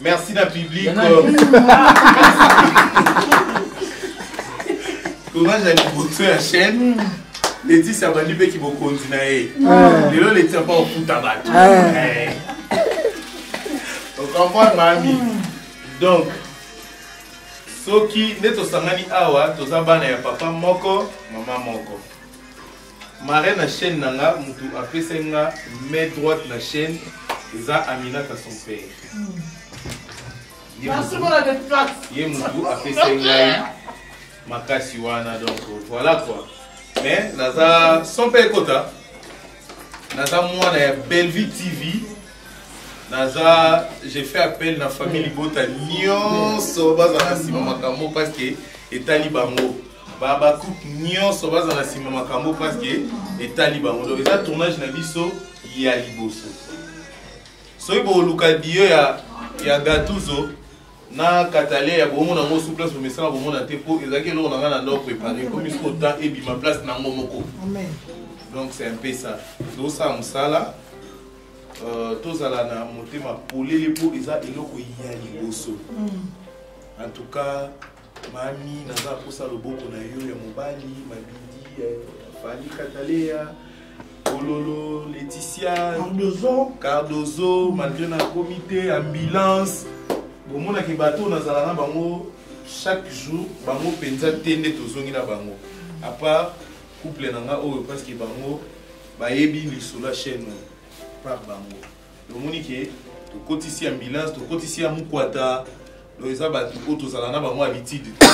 Merci na public. Courage à Liboso ya chaîne. Laetitia abandi mpe kibokonzi na ye. Lelo Laetitia mpa ofuta bato. Okomprendre mami. Donc soki nde tosangani awa toza bana ya papa moko mama moko Marin na chaîne na nga mutu apesaki nga main droite na chaîne eza Aminata son père. Ye mutu apesaki ngai makasi wana donc voilà quoi. Mais naza son père kota naza mwana ya Bellevue TV naza j'ai fait appel na famille libota nyonso bazala nsima makambo parce que etali bango bahabacuc nyonso baza na nsima makambo parceke etali bango donc eza tournage na biso ya liboso soki boluka bio ya, ya gatuzo na katale ya bomona yango su place bomesana bomona te mpo ezalaki eloko na ngai na ndao prépare ekomi soko temps ebima place na yango moko donc c'est un peu ça tozosala mosala euh, tozala na motema polele mpo eza eloko ya liboso mm. en tout cas Mami, naza kosa loboko na yo ya mobali, mabidi, eh, Fali Kataleya, Ololo, Laetitia, Cardozo, Cardozo, malgré na comité, ambulance. bomonaki bato nazala na bango chaque jour bango mpenza te nde tozongi na bango apart couple na nga oyo parceke bango bayebi lisolo ya chaîne par bango omoni ke tokotisi ambulance tokotisi ya mukwata donc eza bato oyo tozala na bango habitude te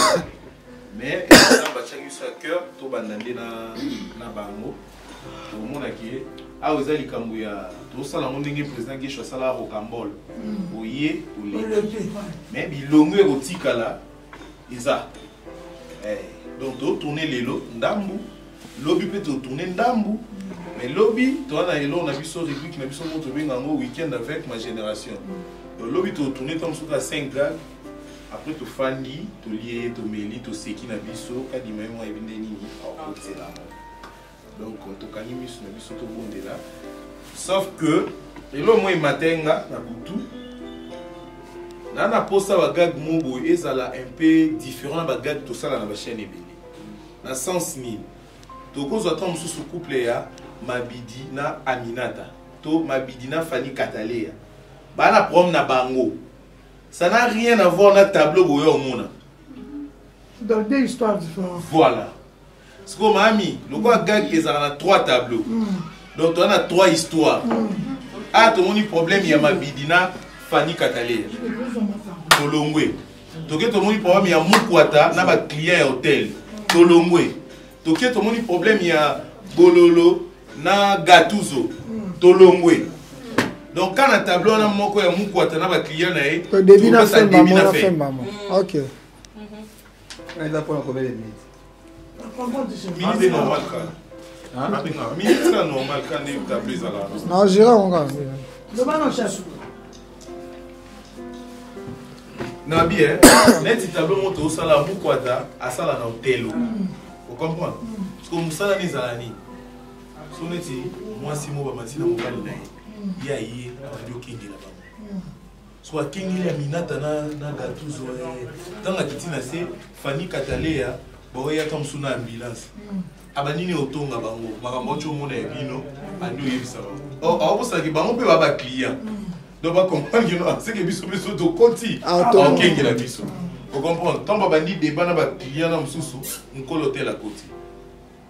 mais batiaki biso ya cœur tobanda nde na bango omonaki awa eza likambo ya tosala yango ndenge président gesho asala rocambole mm. oye oleki mais bilongo ekotikala eza eh, donc totourne lelo ndambu lobi mpe totourne ndambu mais lobi toza na eloko na biso rubrique na biso moko tobenga yango weekend avec ma génération donc lobi totourne ntango mosusu ka 5 gag après tofandi tolie tomeli toseki na biso kadima ye mwa yebi nde nini aokotiselamo donc tokangi miso na biso tobondela sauf que lelo moi matin nga na butu na na posa bagag mo boye ezala un peu différent na bagag tosala na bachaine ebele na sens nini tokozwa ntango mosusu couple ya mabidi na aminata to mabidi na fani kataleya baa na problème na bango ça n'a rien à voir na tableau boye omona dans deux histoires différentes voilà sikoyo mami lokola gag ezalaka na trois tableau donc toza na trois histoire aya tomoni problème ya mabidi na fani kataleya tolongwe toke tomoni problème ya mukwata na baclient ya hotel tolongwe toke tomoni problème ya bololo na gatuzo tolongwe donc ka na tableau wana moko ya mukwata na baclient na ye debi na femba na femba ok eza mpona kobele minute nagera onga na bi eh, neti tablo moko tozosala bukwata asala na otelo mm. ocomprendre mm. siko mosala ni ezala nini so neti mwasi moko bamati na mobali na ye mm. ye aye abandi okengela bango soko akengeli aminata na, na gatuzo ntango eh, akiti na se fani kataleya baoyaka mosusu na ambulance mm. abanini otonga bango makambo oti omona ya bino andi oyebisa bango aobosanaki bango mpe ba baclient mm. donc bacomprendre kino aseke biso biso tokoti ah, akengela biso ocomprendre ntango babandi deba na baclient na mosusu mokolo tela koti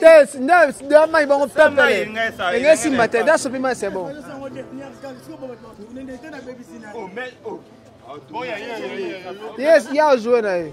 te nde ya mai bango pepele enge esimba te nde asopi mai c'est bon yes ye ajoue na ye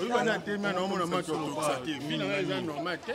oyoba na atemi ana omona mati otokisa te bino eza normal te